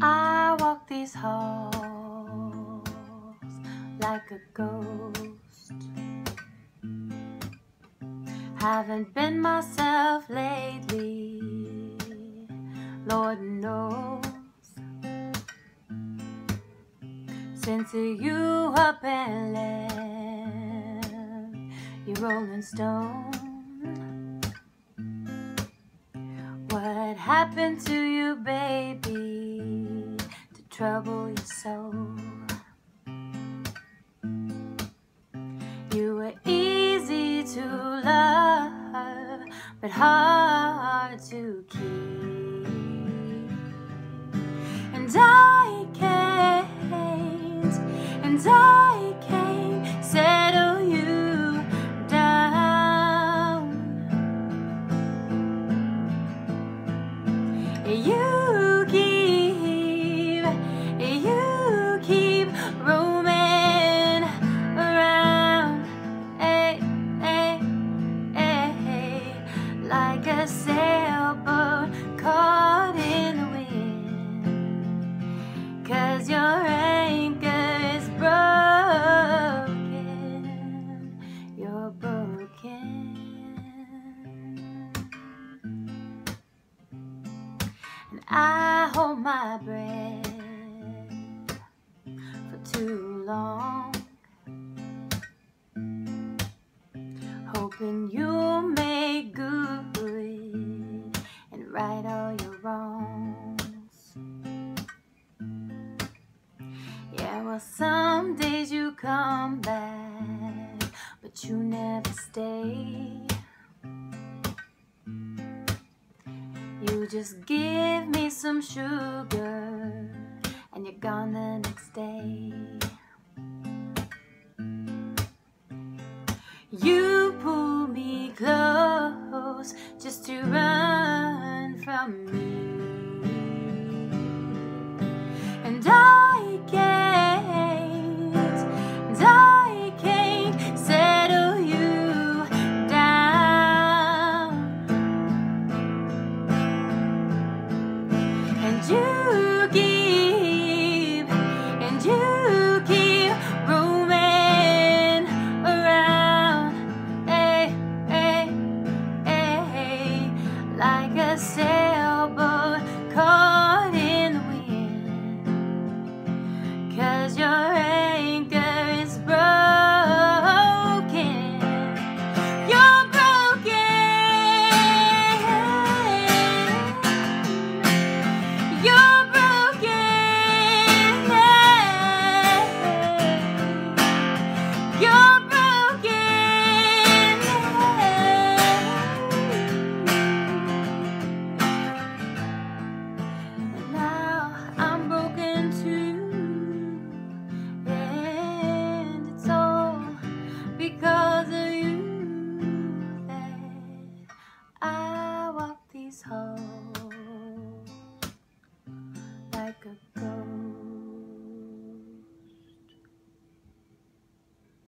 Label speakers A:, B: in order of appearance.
A: I walk these halls like a ghost. Haven't been myself lately, Lord knows. Since you up and left, you rolling stone. What happened to you, baby, to trouble your soul? You were easy to love, but hard to keep. And I You I hold my breath for too long, hoping you'll make good and right all your wrongs. Yeah, well, some days you come back, but you never stay. Just give me some sugar and you're gone the next day. You pull me close just to run from me. say like a ghost.